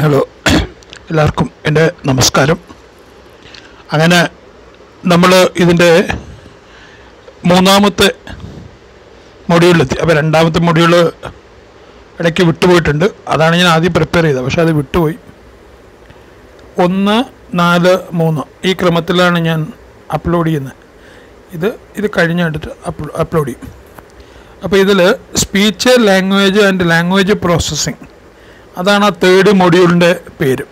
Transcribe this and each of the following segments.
Hello എല്ലാവർക്കും എന്റെ നമസ്കാരം. അങ്ങനെ നമ്മൾ ഇതിന്റെ മൂന്നാമത്തെ മൊഡ്യൂളിലെത്തി. അപ്പോൾ രണ്ടാമത്തെ മൊഡ്യൂൾ ഇടയ്ക്ക് വിട്ടുപോയിട്ടുണ്ട്. അതാണ് ഞാൻ ആദ്യം പ്രിപ്പയർ ചെയ്തത്. പക്ഷേ അത് വിട്ടുപോയി. ഒന്ന് നാല് മൂന്ന്. ഈ ക്രമത്തിലാണ് ഞാൻ അപ്ലോഡ് ചെയ്യുന്നത്. ഇത് ഇത് കഴിഞ്ഞിട്ട് അപ്ലോ അപ്ലോഡ് ചെയ്യും. അപ്പോൾ ഇതിൽ speech language and language processing അതാണ് ആ തേർഡ് മൊഡ്യൂളിന്റെ പേര്.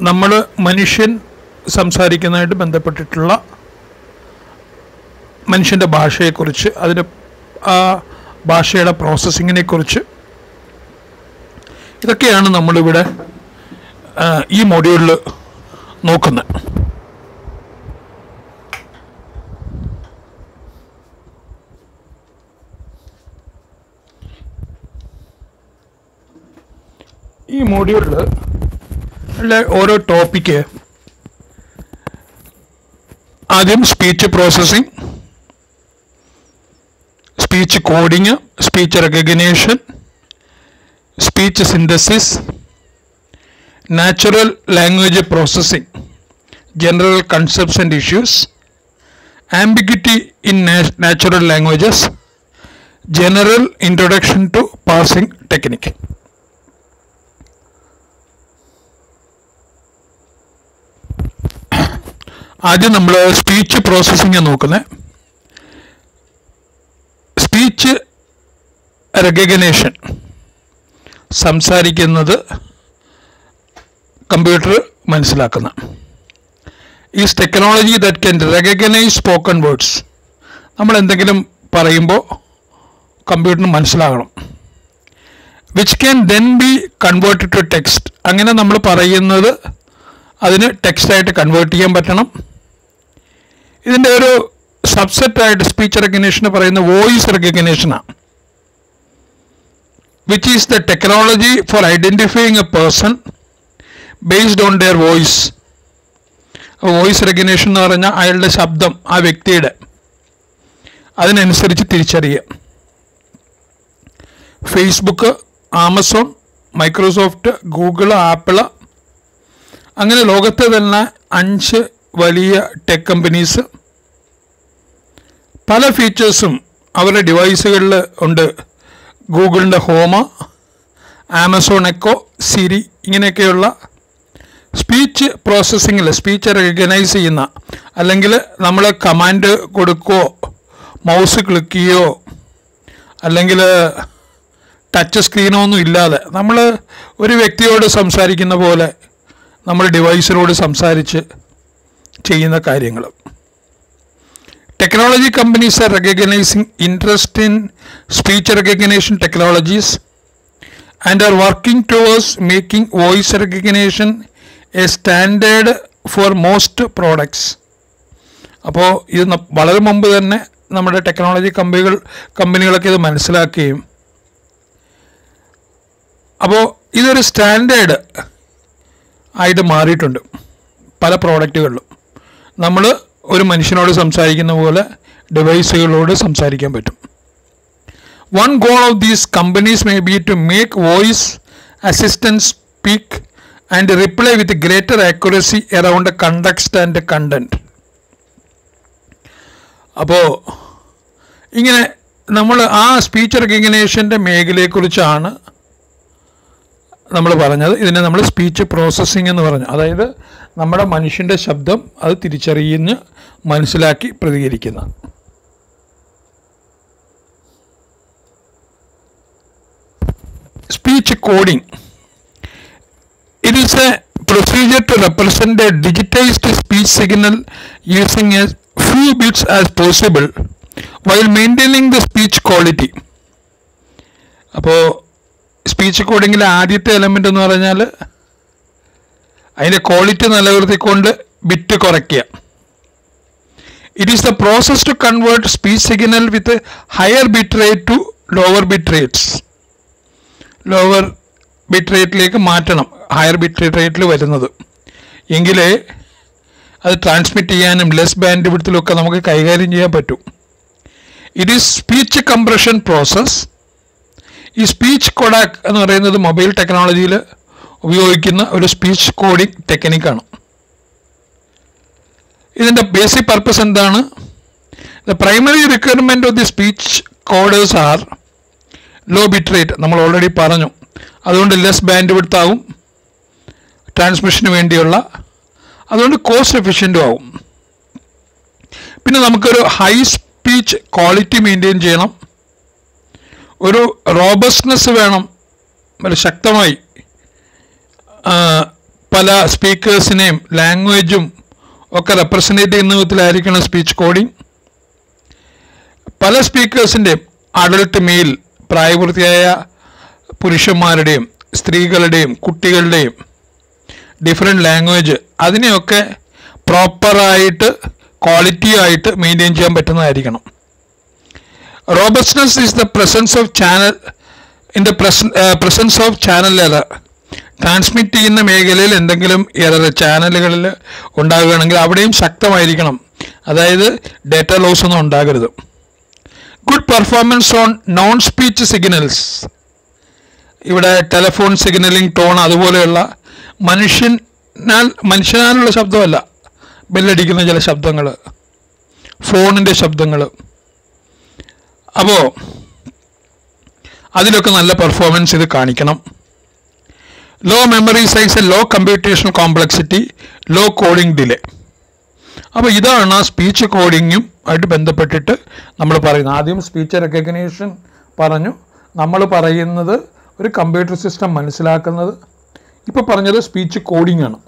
നമ്മൾ മനുഷ്യൻ സംസാരിക്കുന്നതായിട്ട് ബന്ധപ്പെട്ടിട്ടുള്ള മനുഷ്യന്റെ ഭാഷയെക്കുറിച്ച് അതിന്റെ ആ ഭാഷയുടെ പ്രോസസ്സിങ്ങിനെ കുറിച്ച് ഇതൊക്കെയാണ് നമ്മളിവിടെ ഈ മൊഡ്യൂളിൽ നോക്കുന്നത്. ഈ മോഡ്യൂളിൽ ഓരോ ടോപ്പിക്ക് ആദ്യം speech processing speech coding speech recognition speech synthesis natural language processing general concepts and issues ambiguity in natural languages general introduction to parsing technique ആദ്യം നമ്മൾ സ്പീച്ച് പ്രോസസ്സിംഗ് നോക്കുന്നത് സ്പീച്ച് റെക്കഗ്നേഷൻ സംസാരിക്കുന്നത് കമ്പ്യൂട്ടർ മനസ്സിലാക്കുന്ന. Is technology that can recognise spoken words നമ്മൾ എന്തെങ്കിലും പറയുമ്പോൾ കമ്പ്യൂട്ടറിന് മനസ്സിലാകണം. Which can then be converted to text അങ്ങനെ നമ്മൾ പറയുന്നത് അതിന് ടെക്സ്റ്റായിട്ട് കൺവേർട്ട് ചെയ്യാൻ പറ്റണം. ഇതിന്റെ ഒരു സബ്സെറ്റായിട്ട് സ്പീച്ച് റെക്കഗ്നേഷൻ പറയുന്ന വോയിസ് റെക്കഗ്നേഷനാണ് which is the technology for identifying a person based on their voice voice recognition എന്ന് പറഞ്ഞാൽ അയാളുടെ ശബ്ദം ആ വ്യക്തിയുടെ. അതിനനുസരിച്ച് തിരിച്ചറിയുക. Facebook Amazon Microsoft Google Apple അങ്ങനെ ലോകത്തെ തന്നെ അഞ്ച് വലിയ ടെക് കമ്പനീസ് പല ഫീച്ചേഴ്സും അവരുടെ ഡിവൈസുകളിൽ ഉണ്ട്. ഗൂഗിളിന്റെ ഹോമ ആമസോൺ എക്കോ സിരി ഇങ്ങനെയൊക്കെയുള്ള സ്പീച്ച് പ്രോസസ്സിങ്ങിൽ സ്പീച്ച് റെക്കഗ്നൈസ് ചെയ്യുന്ന അല്ലെങ്കിൽ നമ്മൾ കമാൻഡ് കൊടുക്കുകയോ മൗസ് ക്ലിക്ക് ചെയ്യുകയോ അല്ലെങ്കിൽ ടച്ച് സ്ക്രീനോ ഒന്നും ഇല്ലാതെ നമ്മൾ ഒരു വ്യക്തിയോട് സംസാരിക്കുന്ന പോലെ നമ്മൾ ഡിവൈസിനോട് സംസാരിച്ച് ചെയ്യുന്ന കാര്യങ്ങൾ. Technology companies are recognising interest in speech recognition technologies and are working towards making voice recognition a standard for most products അപ്പോൾ ഇത് വളരെ മുമ്പ് തന്നെ നമ്മുടെ ടെക്നോളജി കമ്പനികൾ കമ്പനികളൊക്കെ ഇത് മനസ്സിലാക്കുകയും. അപ്പോൾ ഇതൊരു സ്റ്റാൻഡേർഡ് ആയിട്ട് മാറിയിട്ടുണ്ട് പല പ്രോഡക്റ്റുകളിലും. നമ്മൾ ഒരു മനുഷ്യനോട് സംസാരിക്കുന്ന പോലെ ഡിവൈസുകളോട് സംസാരിക്കാൻ പറ്റും. One goal of these companies may be to make voice assistance speak and reply with greater accuracy around context and content അപ്പോൾ ഇങ്ങനെ നമ്മൾ ആ സ്പീച്ച് റെക്കഗ്നേഷന്റെ മേഖലയെക്കുറിച്ചാണ് നമ്മൾ പറഞ്ഞത് ഇതിനെ നമ്മൾ സ്പീച്ച് പ്രോസസ്സിംഗ് എന്ന് പറഞ്ഞു. അതായത് നമ്മുടെ മനുഷ്യന്റെ ശബ്ദം അത് തിരിച്ചറിയുന്ന മനസ്സിലാക്കി പ്രതികരിക്കുന്ന. Speech coding it is a procedure to represent a digitised speech signal using a few bits as possible while maintaining the speech quality അപ്പോൾ സ്പീച്ച് കോഡിങ്ങിലെ ആദ്യത്തെ എലമെന്റ് എന്ന് പറഞ്ഞാൽ അതിന്റെ ക്വാളിറ്റി നിലനിർത്തിക്കൊണ്ട് ബിറ്റ് കുറയ്ക്കുക. It is the process to convert speech signal with higher bit rate to lower bit rates lower bit റേറ്റിലേക്ക് മാറ്റണം. Higher bit റേറ്റിൽ വരുന്നത്. എങ്കിലേ അത് ട്രാൻസ്മിറ്റ് ചെയ്യാനും ലെസ് ബാൻഡ് വിടത്തിലൊക്കെ നമുക്ക് കൈകാര്യം ചെയ്യാൻ പറ്റും. It is speech compression process ഈ സ്പീച്ച് കൊഡാക്ക് എന്ന് പറയുന്നത് മൊബൈൽ ടെക്നോളജിയിൽ ഉപയോഗിക്കുന്ന ഒരു സ്പീച്ച് കോഡിംഗ് ടെക്നിക്കാണ് ഇതിന്റെ ബേസിക് പർപ്പസ് എന്താണ്? The primary requirement of the speech coders are low bit rate നമ്മൾ ഓൾറെഡി പറഞ്ഞു. അതുകൊണ്ട് ലെസ് ബാൻഡ് വിഡ്ത്ത് ട്രാൻസ്മിഷന് വേണ്ടിയുള്ള. അതുകൊണ്ട് കോസ്റ്റ് എഫിഷ്യന്റും ആവും. പിന്നെ നമുക്കൊരു ഹൈ സ്പീച്ച് ക്വാളിറ്റി മെയിന്റെയിൻ ചെയ്യണം. ഒരു റോബസ്റ്റ്നെസ് വേണം. ഒരു ശക്തമായി. പല സ്പീക്കേഴ്സിനെയും ലാംഗ്വേജും ഒക്കെ റെപ്രസെന്റേറ്റ് ചെയ്യുന്ന വിധത്തിലായിരിക്കണം സ്പീച്ച് കോഡിംഗ് പല സ്പീക്കേഴ്സിന്റെയും അഡൾട്ട് മെയിൽ പ്രായപൂർത്തിയായ പുരുഷന്മാരുടെയും സ്ത്രീകളുടെയും കുട്ടികളുടെയും ഡിഫറെന്റ് ലാംഗ്വേജ് അതിനെയൊക്കെ പ്രോപ്പറായിട്ട് ക്വാളിറ്റി ആയിട്ട് മെയിന്റെയിൻ ചെയ്യാൻ പറ്റുന്നതായിരിക്കണം. Robustness is the presence of channel in the presence of channel error transmit ചെയ്യുന്ന മേഖലയിൽ എന്തെങ്കിലും എറർ ചാനലുകളിൽ ഉണ്ടാകുകയാണെങ്കിൽ അവിടെയും ശക്തമായിരിക്കണം. അതായത് ഡേറ്റ ലോസ് ഒന്നും ഉണ്ടാകരുത്. Good performance on non speech signals ഇവിടെ ടെലഫോൺ സിഗ്നലിംഗ് ടോൺ അതുപോലെയുള്ള മനുഷ്യനാൽ മനുഷ്യനാലുള്ള ശബ്ദമല്ല. ബെല്ലടിക്കുന്ന ചില ശബ്ദങ്ങൾ ഫോണിന്റെ ശബ്ദങ്ങൾ അപ്പോൾ അതിലൊക്കെ നല്ല പെർഫോമൻസ് ഇത് കാണിക്കണം. Low memory size low computation complexity low coding delay അപ്പോൾ ഇതാണ് ആ സ്പീച്ച് കോഡിങ്ങും ആയിട്ട് ബന്ധപ്പെട്ടിട്ട് നമ്മൾ പറയുന്നത്. ആദ്യം സ്പീച്ച് റെക്കഗ്നേഷൻ പറഞ്ഞു. നമ്മൾ പറയുന്നത് ഒരു കമ്പ്യൂട്ടർ സിസ്റ്റം മനസ്സിലാക്കുന്നത്. ഇപ്പോൾ പറഞ്ഞത് സ്പീച്ച് കോഡിംഗ് ആണ്.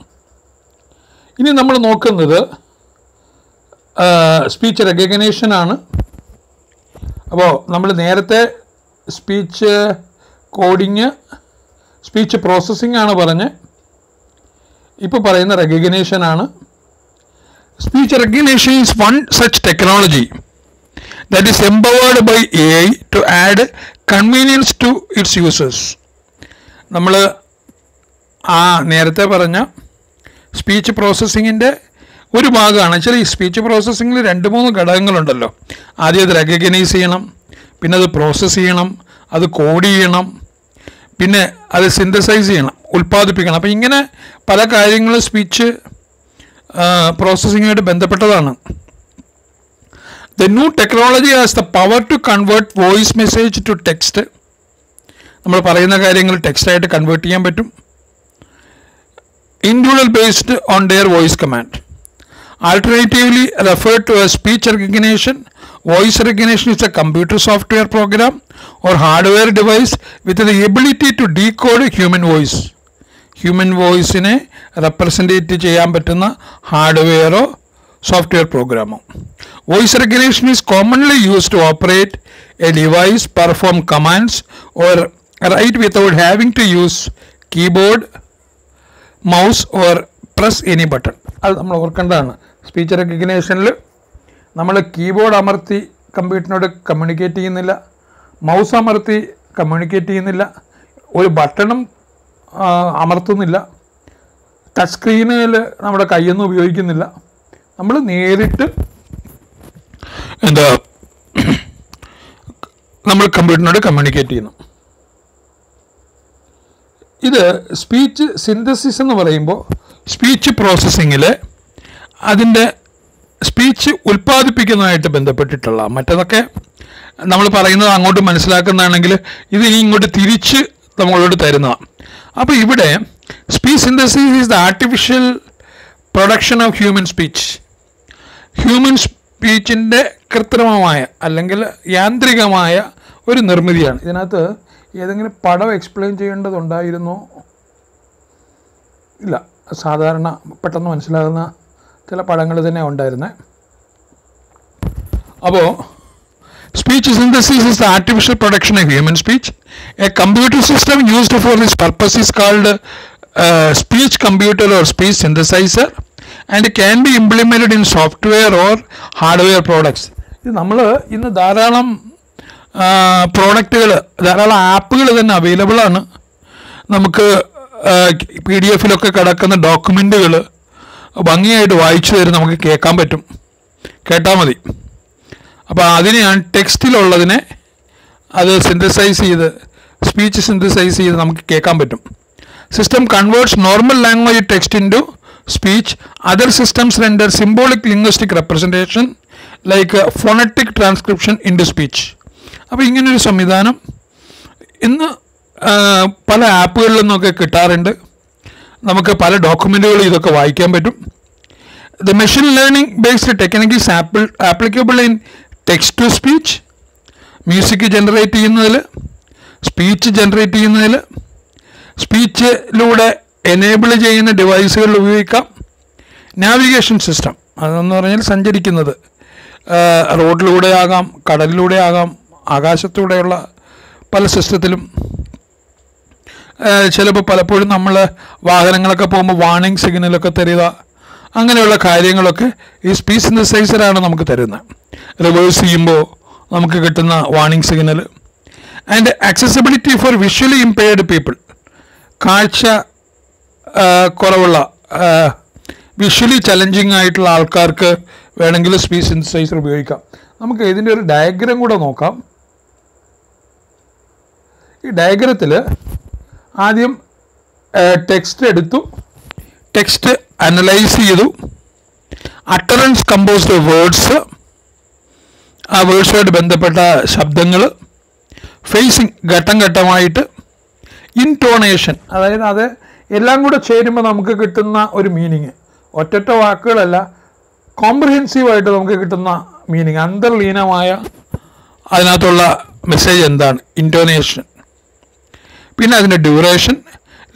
ഇനി നമ്മൾ നോക്കുന്നത് സ്പീച്ച് റെക്കഗ്നേഷൻ ആണ്. അപ്പോൾ നമ്മൾ നേരത്തെ സ്പീച്ച് കോഡിങ് സ്പീച്ച് പ്രോസസ്സിംഗ് ആണ് പറഞ്ഞ് ഇപ്പോൾ പറയുന്ന റെക്കഗ്നേഷൻ ആണ് speech recognition is one such technology that is empowered by AI to add convenience to its users. നമ്മൾ ആ നേരത്തെ പറഞ്ഞ സ്പീച്ച് പ്രോസസ്സിങ്ങിന്റെ ഒരു ഭാഗമാണ്. ചില ഈ സ്പീച്ച് പ്രോസസ്സിങ്ങിൽ രണ്ട് മൂന്ന് ഘടകങ്ങളുണ്ടല്ലോ. ആദ്യം അത് റെക്കഗ്നൈസ് ചെയ്യണം. പിന്നെ അത് പ്രോസസ്സ് ചെയ്യണം. അത് കോഡ് ചെയ്യണം. പിന്നെ അത് സിന്തസൈസ് ചെയ്യണം. ഉൽപ്പാദിപ്പിക്കണം. അപ്പോൾ ഇങ്ങനെ പല കാര്യങ്ങളും സ്പീച്ച് പ്രോസസ്സിങ്ങുമായിട്ട് ബന്ധപ്പെട്ടതാണ്. The new technology has the power to convert voice message to text നമ്മൾ പറയുന്ന കാര്യങ്ങൾ ടെക്സ്റ്റായിട്ട് കൺവേർട്ട് ചെയ്യാൻ പറ്റും. Individual based on their voice command alternatively referred to a speech recognition voice recognition is a computer software program or hardware device with the ability to decode human voice human വോയിസിനെ represent ചെയ്യാൻ പറ്റുന്ന ഹാർഡ്വെയറോ software പ്രോഗ്രാമോ voice recognition is commonly use to operate a device perform commands or write without having to use keyboard mouse or press any button അത് നമ്മൾ ഓർക്കേണ്ടതാണ്. Speech റെക്കഗ്നേഷനിൽ നമ്മൾ keyboard അമർത്തി കമ്പ്യൂട്ടറിനോട് കമ്മ്യൂണിക്കേറ്റ് ചെയ്യുന്നില്ല. മൗസ് അമർത്തി കമ്മ്യൂണിക്കേറ്റ് ചെയ്യുന്നില്ല. ഒരു ബട്ടണും അമർത്തുന്നില്ല. ടച്ച് സ്ക്രീനിൽ നമ്മുടെ കൈയൊന്നും ഉപയോഗിക്കുന്നില്ല. നമ്മൾ നേരിട്ട് എന്താ നമ്മൾ കമ്പ്യൂട്ടറിനോട് കമ്മ്യൂണിക്കേറ്റ് ചെയ്യുന്നു. ഇത് സ്പീച്ച് സിന്തസിസ് എന്ന് പറയുമ്പോൾ സ്പീച്ച് പ്രോസസ്സിങ്ങിൽ അതിന്റെ സ്പീച്ച് ഉൽപ്പാദിപ്പിക്കുന്നതായിട്ട് ബന്ധപ്പെട്ടിട്ടുള്ള മറ്റതൊക്കെ നമ്മൾ പറയുന്നത് അങ്ങോട്ട് മനസ്സിലാക്കുന്നതാണെങ്കിൽ ഇത് ഇനി ഇങ്ങോട്ട് തിരിച്ച് നമ്മളോട് തരുന്നതാണ് അപ്പോൾ ഇവിടെ speech synthesis is the artificial production of human speech human സ്പീച്ചിന്റെ കൃത്രിമമായ അല്ലെങ്കിൽ യാന്ത്രികമായ ഒരു നിർമ്മിതിയാണ്. ഇതിനകത്ത് ഏതെങ്കിലും പടം എക്സ്പ്ലെയിൻ ചെയ്യേണ്ടതുണ്ടായിരുന്നോ? ഇല്ല. സാധാരണ പെട്ടെന്ന് മനസ്സിലാകുന്ന ചില പഴങ്ങൾ തന്നെ ഉണ്ടായിരുന്നത് അപ്പോൾ speech synthesis is the artificial production of human speech a computer system used for this purpose is called speech computer or speech synthesizer and can be implemented in software or hardware products ഇത് നമ്മൾ ഇന്ന് ധാരാളം പ്രോഡക്റ്റുകൾ ധാരാളം ആപ്പുകൾ തന്നെ available ആണ്. നമുക്ക് പി ഡി എഫിലൊക്കെ കിടക്കുന്ന ഡോക്യുമെന്റുകൾ ഭംഗിയായിട്ട് വായിച്ചു തരും നമുക്ക് കേൾക്കാൻ പറ്റും. കേട്ടാൽ മതി. അപ്പോൾ അതിനെ ഞാൻ ടെക്സ്റ്റിലുള്ളതിനെ അത് സിന്തസൈസ് ചെയ്ത് സ്പീച്ച് സിന്തസൈസ് ചെയ്ത് നമുക്ക് കേൾക്കാൻ പറ്റും. System converts normal language text in speech other systems render symbolic linguistic representation like phonetic transcription in speech അപ്പോൾ ഇങ്ങനൊരു സംവിധാനം ഇന്ന് പല ആപ്പുകളിൽ നിന്നൊക്കെ കിട്ടാറുണ്ട്. നമുക്ക് പല ഡോക്യുമെന്റുകളും ഇതൊക്കെ വായിക്കാൻ പറ്റും. The machine learning based technique is apple applicable in text to speech music generate ചെയ്യുന്നതിൽ സ്പീച്ച് ജനറേറ്റ് ചെയ്യുന്നതിൽ സ്പീച്ചിലൂടെ എനേബിൾ ചെയ്യുന്ന ഡിവൈസുകളിൽ ഉപയോഗിക്കാം. നാവിഗേഷൻ സിസ്റ്റം അതെന്ന് പറഞ്ഞാൽ സഞ്ചരിക്കുന്നത്. റോഡിലൂടെ ആകാം കടലിലൂടെ ആകാം ആകാശത്തൂടെയുള്ള പല സിസ്റ്റത്തിലും ചിലപ്പോൾ പലപ്പോഴും നമ്മൾ വാഹനങ്ങളൊക്കെ പോകുമ്പോൾ വാണിംഗ് സിഗ്നലൊക്കെ തരിക അങ്ങനെയുള്ള കാര്യങ്ങളൊക്കെ ഈ സ്പീച്ച് സിന്തസൈസറാണ് നമുക്ക് തരുന്നത് റിവേഴ്സ് ചെയ്യുമ്പോൾ നമുക്ക് കിട്ടുന്ന warning signal and accessibility for visually impaired people കാഴ്ച കുറവുള്ള വിഷ്വലി ചലഞ്ചിങ് ആയിട്ടുള്ള ആൾക്കാർക്ക് വേണമെങ്കിൽ സ്പീച്ച് സിന്തസൈസർ ഉപയോഗിക്കാം. നമുക്ക് ഇതിന്റെ ഒരു ഡയഗ്രം കൂടെ നോക്കാം. ഈ ഡയഗ്രത്തിൽ ആദ്യം ടെക്സ്റ്റ് എടുത്തു. ടെക്സ്റ്റ് അനലൈസ് ചെയ്തു. അട്ടറൻസ് കമ്പോസ്ഡ് വേർഡ്സ് ആ വേർഡ്സുമായിട്ട് ബന്ധപ്പെട്ട ശബ്ദങ്ങൾ. ഫേസിങ് ഘട്ടം ഘട്ടമായിട്ട്. ഇൻടോണേഷൻ അതായത് അത് എല്ലാം കൂടെ ചേരുമ്പോൾ നമുക്ക് കിട്ടുന്ന ഒരു മീനിങ് ഒറ്റൊറ്റ വാക്കുകളല്ല കോംപ്രിഹെൻസീവായിട്ട് നമുക്ക് കിട്ടുന്ന മീനിങ് അന്തർലീനമായ അതിനകത്തുള്ള മെസ്സേജ് എന്താണ്? ഇന്റോനേഷൻ പിന്നെ അതിന്റെ ഡ്യൂറേഷൻ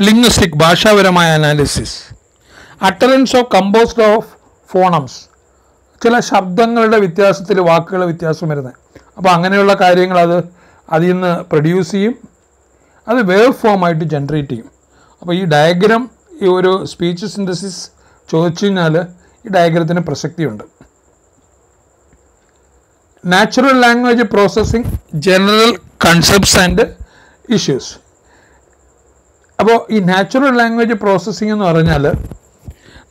ലിംഗ്വിസ്റ്റിക് ഭാഷാപരമായ analysis utterance of composed of phonemes ചില ശബ്ദങ്ങളുടെ വ്യത്യാസത്തിൽ വാക്കുകളുടെ വ്യത്യാസം വരുന്നത്. അപ്പോൾ അങ്ങനെയുള്ള കാര്യങ്ങൾ അത് അതിൽ നിന്ന് പ്രൊഡ്യൂസ് ചെയ്യും. അത് വേവ് ഫോമായിട്ട് ജനറേറ്റ് ചെയ്യും. അപ്പോൾ ഈ ഡയഗ്രം ഈ ഒരു സ്പീച്ച് സിന്തസിസ് ചോദിച്ചു കഴിഞ്ഞാൽ ഈ ഡയഗ്രത്തിന് പ്രസക്തിയുണ്ട്. Natural language processing general concepts and issues അപ്പോൾ ഈ നാച്ചുറൽ ലാംഗ്വേജ് പ്രോസസ്സിംഗ് എന്ന് പറഞ്ഞാൽ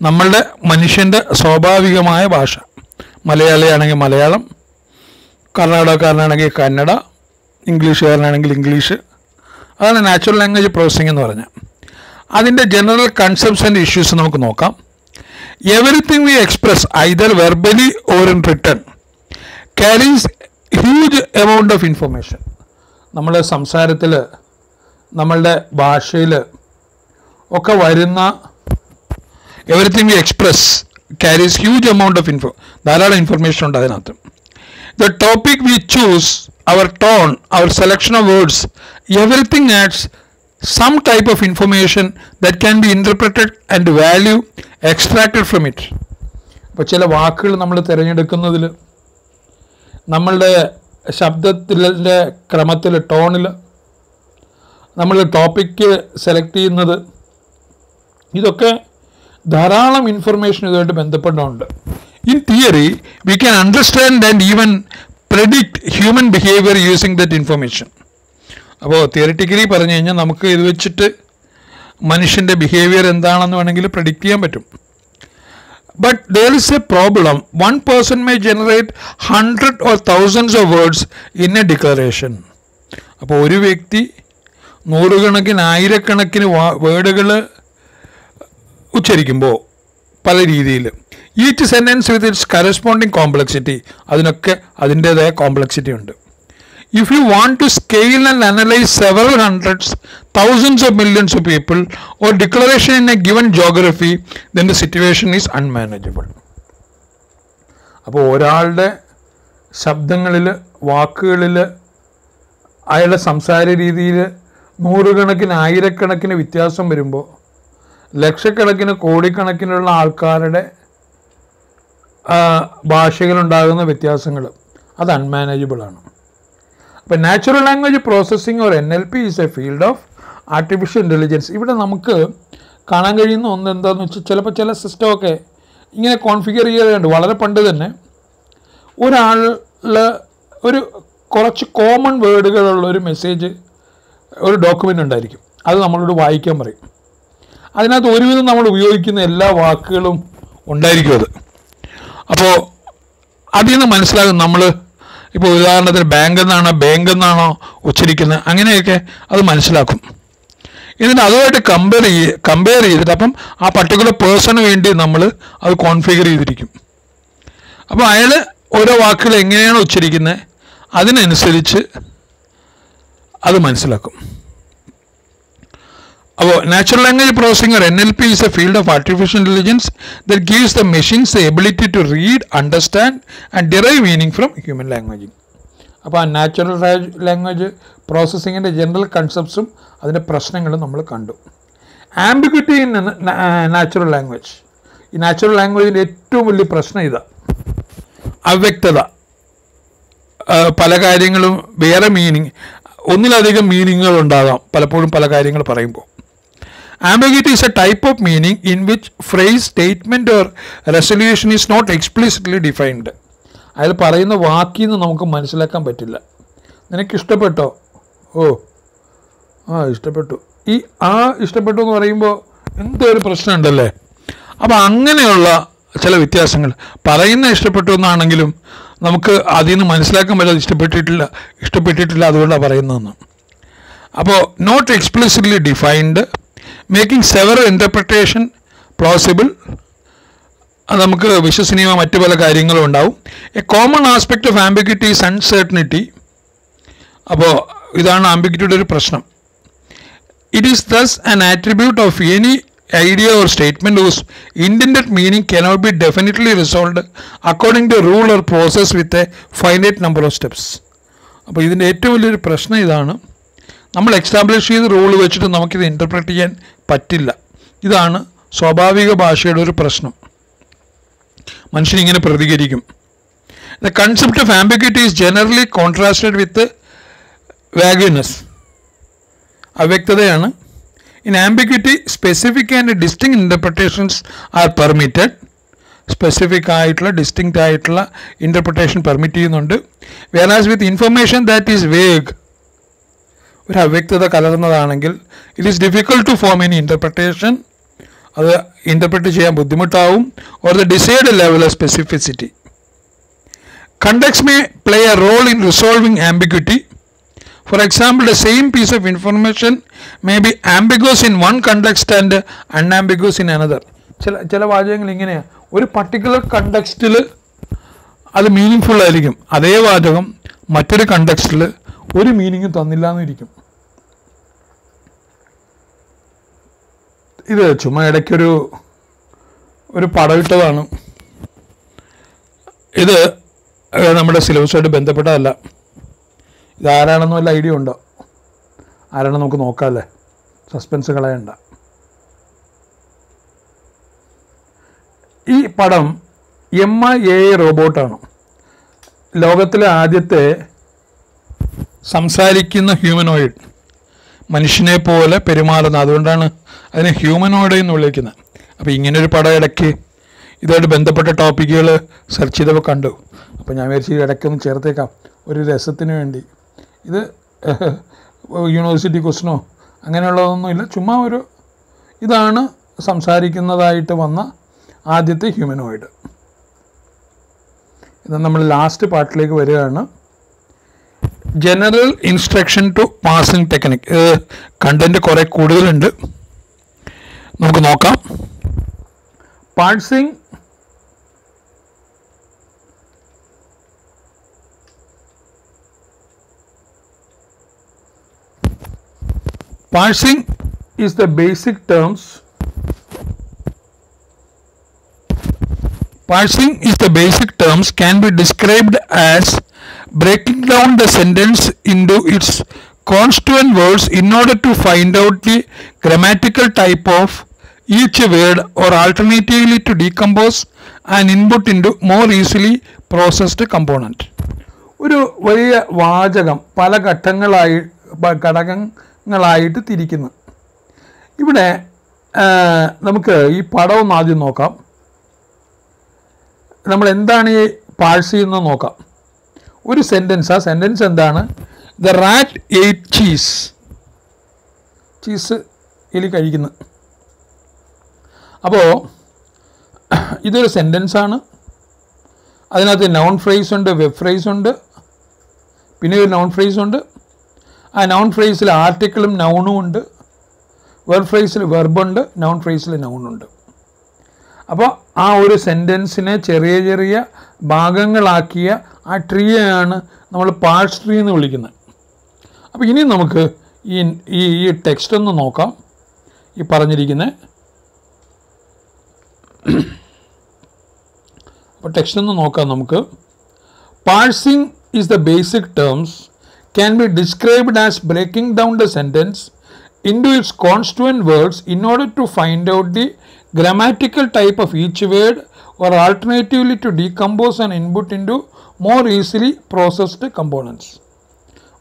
നമ്മളുടെ മനുഷ്യന്റെ സ്വാഭാവികമായ ഭാഷ. മലയാളിയാണെങ്കിൽ മലയാളം കർണാടകക്കാരനാണെങ്കിൽ കന്നഡ ഇംഗ്ലീഷുകാരനാണെങ്കിൽ ഇംഗ്ലീഷ്. അതാണ് നാച്ചുറൽ ലാംഗ്വേജ് പ്രോസസ്സിംഗ് എന്ന് പറഞ്ഞാൽ. അതിന്റെ ജനറൽ കൺസെപ്റ്റ്സ് ആൻഡ് ഇഷ്യൂസ് നമുക്ക് നോക്കാം. Everything we express either verbally or in return carries huge amount of information നമ്മുടെ സംസാരത്തിൽ നമ്മളുടെ ഭാഷയിൽ ഒക്കെ വരുന്ന everything we express carries huge amount of info ധാരാളം ഇൻഫർമേഷൻ ഉണ്ട് അതിനകത്ത്. The topic we choose our tone our selection of words everything adds some type of information that can be interpreted and value extracted from it അപ്പോൾ ചില വാക്കുകൾ നമ്മൾ തിരഞ്ഞെടുക്കുന്നതിൽ നമ്മളുടെ ശബ്ദത്തിലെ ക്രമത്തിൽ ടോണിൽ നമ്മൾ ടോപ്പിക്ക് സെലക്ട് ചെയ്യുന്നത് ഇതൊക്കെ ധാരാളം ഇൻഫർമേഷൻ ഇതുമായിട്ട് ബന്ധപ്പെട്ടുണ്ട് in theory we can understand and even predict human behaviour using that information അപ്പോൾ തിയറിറ്റിക്കലി പറഞ്ഞു കഴിഞ്ഞാൽ നമുക്ക് ഇത് വെച്ചിട്ട് മനുഷ്യന്റെ ബിഹേവിയർ എന്താണെന്ന് വേണമെങ്കിൽ പ്രെഡിക്റ്റ് ചെയ്യാൻ പറ്റും. But there is a problem one person may generate hundred or thousands of words in a declaration അപ്പോൾ ഒരു വ്യക്തി നൂറുകണക്കിന് ആയിരക്കണക്കിന് വേർഡുകൾ ഉച്ചരിക്കുമ്പോൾ പല രീതിയിൽ each sentence with its corresponding complexity അതിനൊക്കെ അതിന്റേതായ കോംപ്ലക്സിറ്റി ഉണ്ട്. If you want to scale and analyse several hundreds thousands of millions of people or declaration in a given geography then the situation is unmanageable അപ്പോൾ ഒരാളുടെ ശബ്ദങ്ങളിൽ വാക്കുകളിൽ അയാളുടെ സംസാര രീതിയിൽ നൂറുകണക്കിന് ആയിരക്കണക്കിന് വ്യത്യാസം വരുമ്പോൾ ലക്ഷക്കണക്കിന് കോടിക്കണക്കിനുള്ള ആൾക്കാരുടെ ഭാഷകളുണ്ടാകുന്ന വ്യത്യാസങ്ങൾ അത് അൺമാനേജബിളാണ് അപ്പോൾ natural language processing or N L P is a field of artificial intelligence ഇവിടെ നമുക്ക് കാണാൻ കഴിയുന്ന ഒന്ന് എന്താണെന്ന് വെച്ചാൽ ചിലപ്പോൾ ചില സിസ്റ്റമൊക്കെ ഇങ്ങനെ കോൺഫിഗർ ചെയ്യാറുണ്ട് വളരെ പണ്ട് തന്നെ ഒരാൾ ഒരു കുറച്ച് കോമൺ വേർഡുകളുള്ള ഒരു മെസ്സേജ് ഒരു ഡോക്യുമെന്റ് ഉണ്ടായിരിക്കും. അത് നമ്മളോട് വായിക്കാൻ പറയും. അതിനകത്ത് ഒരുവിധം നമ്മൾ ഉപയോഗിക്കുന്ന എല്ലാ വാക്കുകളും ഉണ്ടായിരിക്കും അത്. അപ്പോൾ അതിൽ നിന്ന് മനസ്സിലാകും നമ്മൾ ഇപ്പോൾ ഉദാഹരണത്തിന് ബാങ്ക് എന്നാണോ ബാങ്ക് എന്നാണോ ഉച്ചരിക്കുന്നത് അങ്ങനെയൊക്കെ അത് മനസ്സിലാക്കും. എന്നിട്ട് അതുമായിട്ട് കമ്പയർ ചെയ്യ കമ്പയർ ചെയ്തിട്ട് അപ്പം ആ പർട്ടിക്കുലർ പേഴ്സണ് വേണ്ടി നമ്മൾ അത് കോൺഫിഗർ ചെയ്തിരിക്കും. അപ്പോൾ അയാൾ ഓരോ വാക്കുകൾ എങ്ങനെയാണ് ഉച്ചരിക്കുന്നത്? അതിനനുസരിച്ച് അത് മനസ്സിലാക്കും. അപ്പോൾ natural language processing N L NLP is a field of artificial intelligence that gives the machines the ability to read understand and derive meaning from human language. അപ്പോൾ ആ നാച്ചുറൽ ലാംഗ്വേജ് പ്രോസസ്സിങ്ങിന്റെ ജനറൽ കൺസെപ്റ്റ്സും അതിന്റെ പ്രശ്നങ്ങളും നമ്മൾ കണ്ടു. ആംബിഗ്വിറ്റി ഇൻ നാച്ചുറൽ ലാംഗ്വേജ് ഈ natural ലാംഗ്വേജിന്റെ ഏറ്റവും വലിയ പ്രശ്നം ഇതാണ് അവ്യക്തത. പല കാര്യങ്ങളും വേറെ മീനിങ് ഒന്നിലധികം മീനിങ്ങുകൾ ഉണ്ടാകാം പലപ്പോഴും പല കാര്യങ്ങൾ പറയുമ്പോൾ. Ambiguity is a type of meaning in which phrase statement or resolution is not explicitly defined അയാൾ പറയുന്ന വാക്കിൽ നിന്ന് നമുക്ക് മനസ്സിലാക്കാൻ പറ്റില്ല. നിനക്ക് ഇഷ്ടപ്പെട്ടോ? ഓ ആ ഇഷ്ടപ്പെട്ടു. ഈ ആ ഇഷ്ടപ്പെട്ടു എന്ന് പറയുമ്പോൾ എന്തോ ഒരു പ്രശ്നമുണ്ടല്ലേ? അപ്പോൾ അങ്ങനെയുള്ള ചില വ്യത്യാസങ്ങൾ. പറയുന്ന ഇഷ്ടപ്പെട്ടു എന്നാണെങ്കിലും നമുക്ക് അതിൽ നിന്ന് മനസ്സിലാക്കാൻ പറ്റാതെ ഇഷ്ടപ്പെട്ടിട്ടില്ല ഇഷ്ടപ്പെട്ടിട്ടില്ല അതുകൊണ്ടാണ് പറയുന്നതെന്ന്. അപ്പോൾ not explicitly defined making several interpretation plausible നമുക്ക് വിശ്വസനീയ മറ്റു പല കാര്യങ്ങളും ഉണ്ടാവും. A common aspect of ambiguity is uncertainty അപ്പോൾ ഇതാണ് ആംബിഗ്വിറ്റിയുടെ ഒരു പ്രശ്നം. It is thus an attribute of any idea or statement whose intended meaning cannot be definitely resolved according to rule or process with a finite number of steps അപ്പോൾ ഇതിന്റെ ഏറ്റവും വലിയൊരു പ്രശ്നം ഇതാണ്. നമ്മൾ എക്സ്റ്റാബ്ലിഷ് ചെയ്ത റൂൾ വെച്ചിട്ട് നമുക്കിത് ഇന്റർപ്രറ്റ് ചെയ്യാൻ പറ്റില്ല. ഇതാണ് സ്വാഭാവിക ഭാഷയുടെ ഒരു പ്രശ്നം. മനുഷ്യൻ ഇങ്ങനെ പ്രതികരിക്കും. The concept of ambiguity is generally contrasted with vagueness അവ്യക്തതയാണ്. In ambiguity, specific and distinct interpretations are permitted. Specific ആയിട്ടുള്ള ഡിസ്റ്റിങ്റ്റ് ആയിട്ടുള്ള ഇന്റർപ്രിട്ടേഷൻ പെർമിറ്റ് ചെയ്യുന്നുണ്ട്. Whereas with information that is vague ഒരു അവ്യക്തത കലർന്നതാണെങ്കിൽ it is difficult to form any interpretation അത് interpret ചെയ്യാൻ ബുദ്ധിമുട്ടാവും. Or the decide level of specificity conducts may play a role in resolving ambiguity for example the same piece of information may be ambiguous in one context and unambiguous in another ചില ചില വാചകങ്ങൾ ഇങ്ങനെയാണ് ഒരു particular കണ്ടക്സ്റ്റിൽ അത് meaning full ആയിരിക്കും. അതേ വാചകം മറ്റൊരു കണ്ടക്സ്റ്റിൽ ഒരു മീനിങ്ങും തന്നില്ല എന്നിരിക്കും ഇത് ചുമ്മാ ഇടയ്ക്കൊരു ഒരു പടവിട്ടതാണ് ഇത് നമ്മുടെ സിലബസുമായിട്ട് ബന്ധപ്പെട്ടതല്ല. ഇത് ആരാണെന്ന് വല്ല ഐഡിയ ഉണ്ടോ? ആരാണെന്ന് നമുക്ക് നോക്കാമല്ലേ സസ്പെൻസ് കളയണ്ട. ഈ പടം എം ഐ എ റോബോട്ടാണ്. ലോകത്തിലെ ആദ്യത്തെ സംസാരിക്കുന്ന ഹ്യൂമനോയിഡ് മനുഷ്യനെ പോലെ പെരുമാറുന്ന അതുകൊണ്ടാണ് അതിനെ ഹ്യൂമനോയിഡ് എന്ന് വിളിക്കുന്നത്. അപ്പോൾ ഇങ്ങനൊരു പടം ഇടയ്ക്ക് ഇതായിട്ട് ബന്ധപ്പെട്ട ടോപ്പിക്കുകൾ സെർച്ച് ചെയ്തപ്പോൾ കണ്ടു. അപ്പോൾ ഞാൻ വിചാരിച്ചു ഇടയ്ക്കൊന്ന് ചേർത്തേക്കാം. ഒരു രസത്തിന് വേണ്ടി. ഇത് യൂണിവേഴ്സിറ്റി ക്വസ്റ്റനോ അങ്ങനെയുള്ളതൊന്നുമില്ല ചുമ്മാ ഒരു ഇതാണ് സംസാരിക്കുന്നതായിട്ട് വന്ന ആദ്യത്തെ ഹ്യൂമനോയിഡ് ഇത് നമ്മൾ ലാസ്റ്റ് പാർട്ടിലേക്ക് വരികയാണ്. General instruction to parsing technique content കുറേ കൂടുതലുണ്ട്. നമുക്ക് നോക്കാം. Parsing parsing is the basic terms parsing is the basic terms can be described as breaking down the sentence into its constituent words in order to find out the grammatical type of each word or alternatively to decompose an input into more easily processed component ഒരു വലിയ വാചകം പല ഘട്ടങ്ങളായി പ- ഘടകങ്ങളായിട്ട് തിരിക്കുന്നു. ഇവിടെ നമുക്ക് ഈ പടം ആദ്യം നോക്കാം. നമ്മൾ എന്താണ് ഈ പാഴ്സ് ചെയ്യുന്നത് നോക്കാം. ഒരു സെന്റൻസ് ആ സെന്റൻസ് എന്താണ്? The rat ate cheese cheese എലി കഴിക്കുന്നു. അപ്പോൾ ഇതൊരു ആണ്. അതിനകത്ത് നൗൺ ഫ്രേസ് ഉണ്ട് വെബ് ഫ്രേസ് ഉണ്ട്. പിന്നെ ഒരു നൗൺ ഫ്രേസ് ഉണ്ട്. ആ നൗൺ ഫ്രേസിൽ ആർട്ടിക്കിളും നൗണും ഉണ്ട്. വെർബ് ഫ്രേസിൽ വെർബുണ്ട് നൗൺ ഫ്രേസിൽ നൗണുണ്ട് അപ്പോൾ ആ ഒരു സെന്റൻസിനെ ചെറിയ ചെറിയ ഭാഗങ്ങളാക്കിയ ആ ട്രീയാണ് നമ്മൾ പാർട്സ് ട്രീ എന്ന് വിളിക്കുന്നത്. അപ്പോൾ ഇനി നമുക്ക് ഈ ഈ ഈ ടെക്സ്റ്റ് ഒന്ന് നോക്കാം. ഈ പറഞ്ഞിരിക്കുന്ന. അപ്പോൾ ടെക്സ്റ്റ് ഒന്ന് നോക്കാം നമുക്ക്. Parsing is the basic terms can be described as breaking down the sentence into its constituent words in order to find out the grammatical type of each word or alternatively to decompose an input into more easily processed components.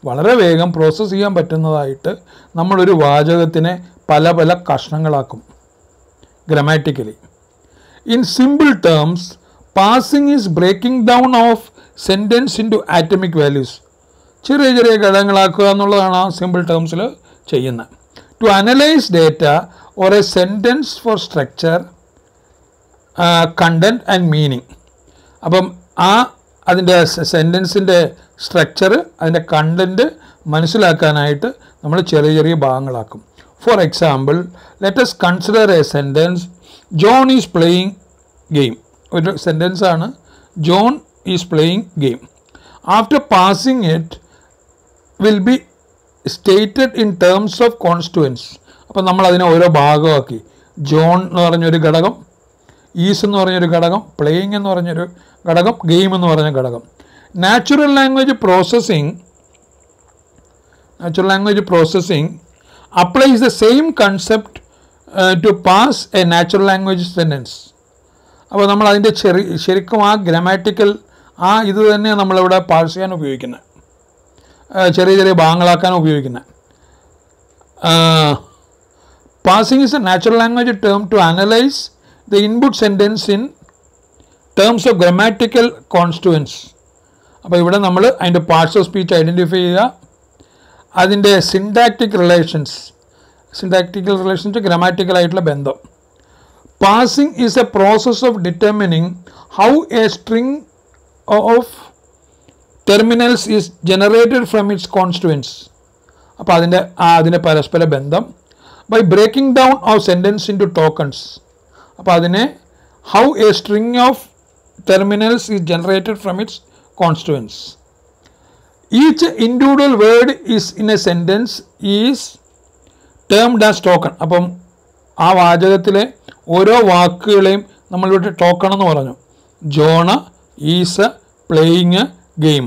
വളരെ വേഗം process ചെയ്യാൻ പറ്റുന്നതായിട്ട് നമ്മളൊരു വാചകത്തിനെ പല പല കഷ്ണങ്ങളാക്കും grammatically in simple terms parsing is breaking down of sentence in to atomic values ചെറിയ ചെറിയ ഘടകങ്ങളാക്കുക എന്നുള്ളതാണ് ആ സിമ്പിൾ ടേംസിൽ ചെയ്യുന്നത്. To analyse data or a sentence for structure content and meaning അപ്പം ആ അതിന്റെ സെന്റൻസിന്റെ സ്ട്രക്ചർ അതിന്റെ കണ്ടന്റ് മനസ്സിലാക്കാനായിട്ട് നമ്മൾ ചെറിയ ചെറിയ ഭാഗങ്ങളാക്കും. For example let's consider a sentence John is playing game ഒരു സെന്റൻസാണ് John is playing game after parsing it will be stated in terms of constituents അപ്പം നമ്മൾ അതിനെ ഓരോ ഭാഗമാക്കി. ജോൺ എന്ന് പറഞ്ഞൊരു ഘടകം ഈസ് എന്ന് പറഞ്ഞൊരു ഘടകം പ്ലേയിങ് എന്ന് പറഞ്ഞൊരു ഘടകം ഗെയിം എന്ന് പറഞ്ഞ ഘടകം. Natural language processing natural language processing applies the same concept to parse a natural language sentence അപ്പോൾ നമ്മൾ അതിന്റെ ചെറി ശരിക്കും ആ ഗ്രാമാറ്റിക്കൽ ആ ഇത് തന്നെ നമ്മളിവിടെ പാസ് ചെയ്യാൻ ഉപയോഗിക്കുന്നത് ചെറിയ ചെറിയ ഭാഗങ്ങളാക്കാൻ ഉപയോഗിക്കുന്നത് parsing is a natural language term to analyse the input sentence in terms of grammatical constituents അപ്പോൾ ഇവിടെ നമ്മൾ അതിന്റെ പാർട്സ് ഓഫ് സ്പീച്ച് ഐഡന്റിഫൈ ചെയ്യുക അതിന്റെ syntactic relations syntactical relations grammatical ആയിട്ടുള്ള ബന്ധം. Parsing is a process of determining how a string of terminals is generated from its constituents അപ്പോൾ അതിന്റെ അതിന്റെ പരസ്പര ബന്ധം. By breaking down of sentence in to tokens അപ്പോൾ അതിനെ how a string of terminals is generated from its constituents each individual word is in a sentence is termed as token അപ്പം ആ വാചകത്തിലെ ഓരോ വാക്കുകളെയും നമ്മളിവിടെ ടോക്കൺ എന്ന് പറഞ്ഞു. John is playing game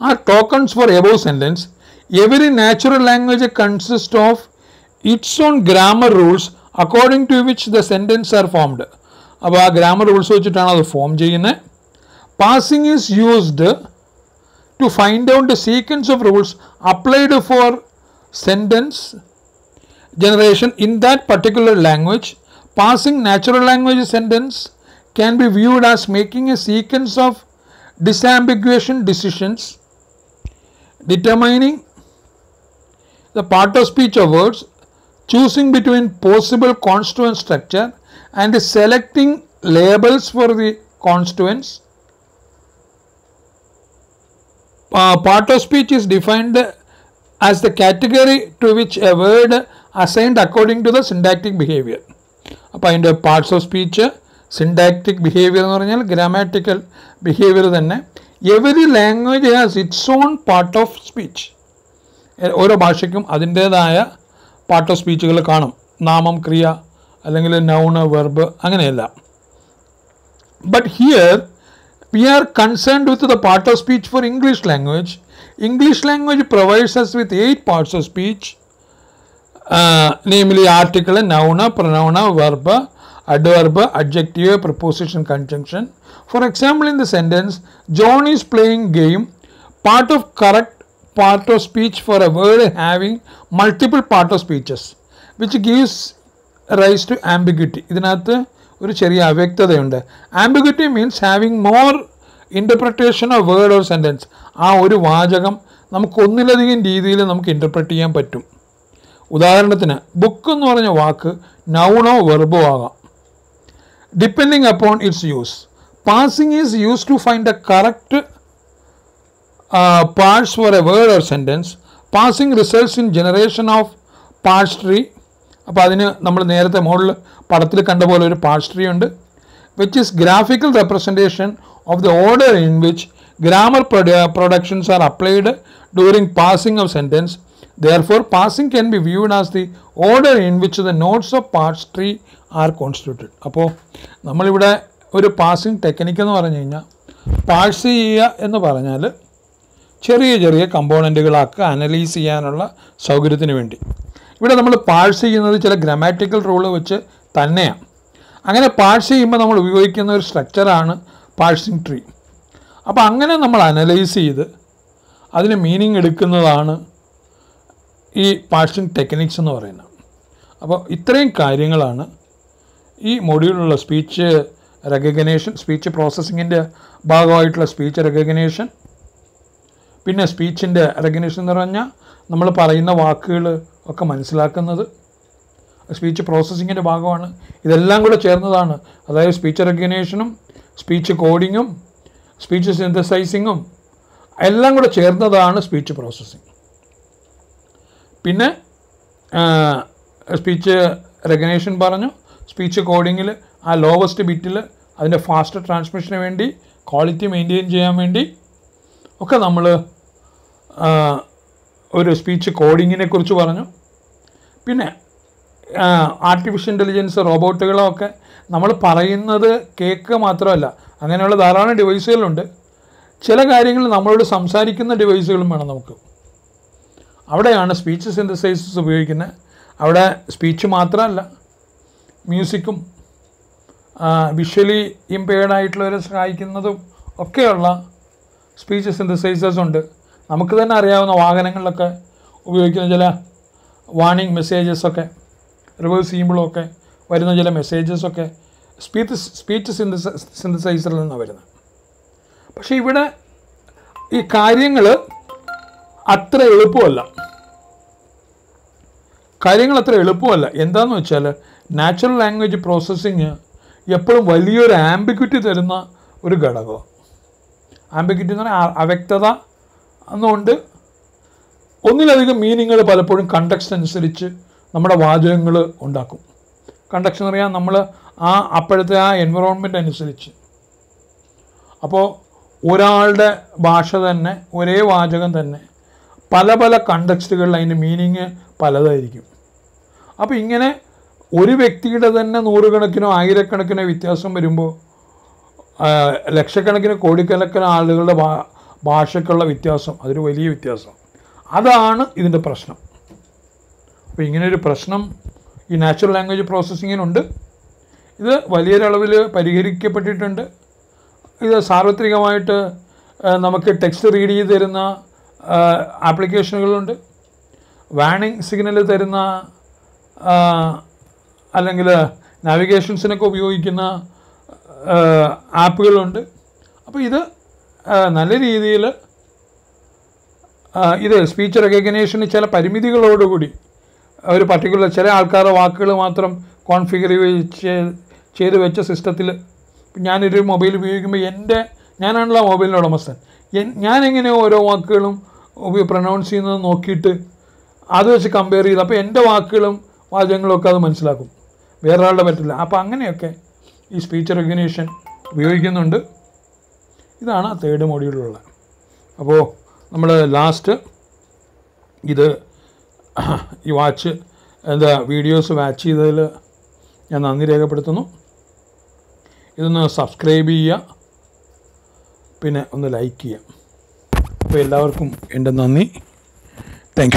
are tokens for above sentence every natural language consists of its own grammar rules according to which the sentence are formed അപ്പോൾ ആ ഗ്രാമർ റൂൾസ് വെച്ചിട്ടാണ് അത് ഫോം ചെയ്യുന്നത് parsing is used to find out the sequence of rules applied for sentence generation in that particular language passing natural language sentence can be viewed as making a sequence of disambiguation decisions determining the part of speech of words choosing between possible constituent structure and selecting labels for the constituents uh, part of speech is defined as the category to which a word assigned according to the syntactic behavior അപ്പോൾ അതിൻ്റെ parts of speech Syntactic behaviour എന്ന് പറഞ്ഞാൽ grammatical behaviour തന്നെ every language has its own part of speech ഓരോ ഭാഷയ്ക്കും അതിന്റേതായ part of സ്പീച്ചുകൾ കാണും നാമം ക്രിയ അല്ലെങ്കിൽ നൗണ് വെർബ് അങ്ങനെയല്ല but here are concerned with the part of speech for English language. English language provides us with eight parts of speech, uh, namely article, noun, pronoun, verb, adverb, adjective, preposition, conjunction. For example, in the sentence, John is playing game, part of correct part of speech for a word having multiple part of speeches, which gives rise to ambiguity. ഇതിനകത്ത് ഒരു ചെറിയ അവ്യക്തതയുണ്ട് ambiguity means having more interpretation of word or sentence ആ ഒരു വാചകം നമുക്ക് ഒന്നിലധികം രീതിയിൽ നമുക്ക് ഇന്റർപ്രറ്റ് ചെയ്യാൻ പറ്റും ഉദാഹരണത്തിന് ബുക്ക് എന്ന് പറഞ്ഞ വാക്ക് നൗണോ depending upon its use parsing is use to find a correct parts for a word or sentence parsing results in generation of parse tree അപ്പോൾ അതിന് നമ്മൾ നേരത്തെ മുകളിൽ പടത്തിൽ കണ്ട പോലെ ഒരു പാഴ്സ് ട്രീ ഉണ്ട് which is graphical representation of the order in which grammar productions are applied during parsing of sentence therefore passing can be viewed as the order in which the nodes of parts tree are constituted. അപ്പോൾ നമ്മളിവിടെ ഒരു passing technique എന്ന് പറഞ്ഞു കഴിഞ്ഞാൽ parse ചെയ്യുക എന്ന് പറഞ്ഞാൽ ചെറിയ ചെറിയ കമ്പോണന്റുകളാക്കുക അനലൈസ് ചെയ്യാനുള്ള സൗകര്യത്തിന് വേണ്ടി. ഇവിടെ നമ്മൾ പാഴ്സ് ചെയ്യുന്നത് ചില ഗ്രാമാറ്റിക്കൽ റൂൾ വെച്ച് തന്നെയാണ് അങ്ങനെ പാഴ്സ് ചെയ്യുമ്പോൾ നമ്മൾ ഉപയോഗിക്കുന്ന ഒരു സ്ട്രക്ചറാണ് പാഴ്സിങ് ട്രീ അപ്പോൾ അങ്ങനെ നമ്മൾ അനലൈസ് ചെയ്ത് അതിന് മീനിങ് എടുക്കുന്നതാണ് ഈ പാഴ്സിങ് ടെക്നിക്സ് എന്ന് പറയുന്നത്. അപ്പോൾ ഇത്രയും കാര്യങ്ങളാണ് ഈ മൊഡ്യൂളിലുള്ള സ്പീച്ച് റെക്കഗ്നേഷൻ സ്പീച്ച് പ്രോസസ്സിങ്ങിന്റെ ഭാഗമായിട്ടുള്ള സ്പീച്ച് റെക്കഗ്നേഷൻ പിന്നെ സ്പീച്ചിന്റെ റെക്കഗ്നേഷൻ എന്ന് പറഞ്ഞാൽ നമ്മൾ പറയുന്ന വാക്കുകൾ ഒക്കെ മനസ്സിലാക്കുന്നത്. സ്പീച്ച് പ്രോസസ്സിങ്ങിന്റെ ഭാഗമാണ്. ഇതെല്ലാം കൂടെ ചേർന്നതാണ്. അതായത് സ്പീച്ച് റെക്കഗ്നേഷനും സ്പീച്ച് കോഡിങ്ങും സ്പീച്ച് സിന്തസൈസിങ്ങും എല്ലാം കൂടെ ചേർന്നതാണ് സ്പീച്ച് പ്രോസസ്സിങ് പിന്നെ സ്പീച്ച് റെക്കഗ്നേഷൻ പറഞ്ഞു. സ്പീച്ച് കോഡിങ്ങിൽ ആ ലോവസ്റ്റ് ബിറ്റിൽ അതിന്റെ ഫാസ്റ്റ് ട്രാൻസ്മിഷന് വേണ്ടി ക്വാളിറ്റി മെയിന്റെയിൻ ചെയ്യാൻ വേണ്ടി ഒക്കെ നമ്മൾ ഒരു സ്പീച്ച് കോഡിങ്ങിനെ കുറിച്ച് പറഞ്ഞു. പിന്നെ ആർട്ടിഫിഷ്യൽ ഇന്റലിജൻസ് റോബോട്ടുകളൊക്കെ നമ്മൾ പറയുന്നത് കേൾക്കുക മാത്രമല്ല അങ്ങനെയുള്ള ധാരാളം ഡിവൈസുകളുണ്ട് ചില കാര്യങ്ങൾ നമ്മളോട് സംസാരിക്കുന്ന ഡിവൈസുകളും വേണം നമുക്ക്. അവിടെയാണ് സ്പീച്ച് സിന്തസൈസസ് ഉപയോഗിക്കുന്നത് അവിടെ സ്പീച്ച് മാത്രമല്ല മ്യൂസിക്കും വിഷ്വലി ഇമ്പയർഡ് ആയിട്ടുള്ളവരെ സഹായിക്കുന്നതും ഒക്കെയുള്ള സ്പീച്ച് സിന്തസൈസേഴ്സ് ഉണ്ട്. നമുക്ക് തന്നെ അറിയാവുന്ന വാഹനങ്ങളിലൊക്കെ ഉപയോഗിക്കുന്ന ചില വാണിംഗ് മെസ്സേജസൊക്കെ റിവേഴ്സ് ചെയ്യുമ്പോഴൊക്കെ വരുന്ന ചില മെസ്സേജസൊക്കെ സ്പീച്ച് സ്പീച്ച് സിന്തസ സിന്തസൈസറിൽ നിന്നാണ് വരുന്നത്. പക്ഷേ ഇവിടെ ഈ കാര്യങ്ങൾ അത്ര എളുപ്പമല്ല. കാര്യങ്ങൾ അത്ര എളുപ്പമല്ല. എന്താണെന്ന് വെച്ചാൽ നാച്ചുറൽ ലാംഗ്വേജ് പ്രോസസ്സിങ് എപ്പോഴും വലിയൊരു ആംബിക്വിറ്റി തരുന്ന ഒരു ഘടകമാണ് ആംബിക്വിറ്റി എന്ന് പറഞ്ഞാൽ അവ്യക്തത എന്നുകൊണ്ട് ഒന്നിലധികം മീനിങ്ങൾ പലപ്പോഴും കണ്ടക്സ്റ്റ് അനുസരിച്ച് നമ്മുടെ വാചകങ്ങൾ ഉണ്ടാക്കും. കണ്ടക്സ്റ്റ് എന്ന് പറയാൻ നമ്മൾ ആ അപ്പോഴത്തെ ആ എൻവറോൺമെന്റ് അനുസരിച്ച്. അപ്പോൾ ഒരാളുടെ ഭാഷ തന്നെ ഒരേ വാചകം തന്നെ പല പല കണ്ടക്സ്റ്റുകളിൽ അതിന്റെ മീനിങ് പലതായിരിക്കും. അപ്പോൾ ഇങ്ങനെ ഒരു വ്യക്തിയുടെ തന്നെ നൂറുകണക്കിനോ ആയിരക്കണക്കിനോ വ്യത്യാസം വരുമ്പോൾ ലക്ഷക്കണക്കിന് കോടിക്കണക്കിന് ആളുകളുടെ ഭാ ഭാഷയ്ക്കുള്ള വ്യത്യാസം അതൊരു വലിയ വ്യത്യാസം. അതാണ് ഇതിന്റെ പ്രശ്നം. അപ്പോൾ ഇങ്ങനൊരു പ്രശ്നം ഈ നാച്ചുറൽ ലാംഗ്വേജ് പ്രോസസ്സിങ്ങിനുണ്ട് ഇത് വലിയൊരളവിൽ പരിഹരിക്കപ്പെട്ടിട്ടുണ്ട്. ഇത് സാർവത്രികമായിട്ട് നമുക്ക് ടെക്സ്റ്റ് റീഡ് ചെയ്ത് തരുന്ന ആപ്ലിക്കേഷനുകളുണ്ട്. വാണിംഗ് സിഗ്നൽ തരുന്ന അല്ലെങ്കിൽ നാവിഗേഷൻസിനൊക്കെ ഉപയോഗിക്കുന്ന ആപ്പുകളുണ്ട്. അപ്പോൾ ഇത് നല്ല രീതിയിൽ ഇത് സ്പീച്ച് റെക്കഗ്നേഷന് ചില പരിമിതികളോടുകൂടി ഒരു പർട്ടിക്കുലർ ചില ആൾക്കാരുടെ വാക്കുകൾ മാത്രം കോൺഫിഗർ ചെയ്ത് വെച്ച സിസ്റ്റത്തിൽ ഞാനൊരു മൊബൈൽ ഉപയോഗിക്കുമ്പോൾ എന്റെ ഞാനാണല്ലോ മൊബൈലിന്റെ ഉടമസ്ഥൻ. ഞാൻ എങ്ങനെ ഓരോ വാക്കുകളും പ്രൊനൗൺസ് ചെയ്യുന്നത് നോക്കിയിട്ട് അത് വെച്ച് കമ്പയർ ചെയ്ത്. അപ്പോൾ എന്റെ വാക്കുകളും വാചകങ്ങളും ഒക്കെ അത് മനസ്സിലാക്കും. വേറൊരാളുടെ പറ്റില്ല. അപ്പോൾ അങ്ങനെയൊക്കെ ഈ സ്പീച്ച് റെക്കഗ്നേഷൻ ഉപയോഗിക്കുന്നുണ്ട്. ഇതാണ് ആ തേർഡ് മോഡ്യൂളിലുള്ള അപ്പോൾ നമ്മൾ ലാസ്റ്റ് ഇത് ഈ വാച്ച് എന്താ വീഡിയോസ് വാച്ച് ചെയ്തതിൽ ഞാൻ നന്ദി രേഖപ്പെടുത്തുന്നു. ഇതൊന്ന് സബ്സ്ക്രൈബ് ചെയ്യുക. പിന്നെ ഒന്ന് ലൈക്ക് ചെയ്യുക. അപ്പോൾ എല്ലാവർക്കും എന്റെ നന്ദി. താങ്ക്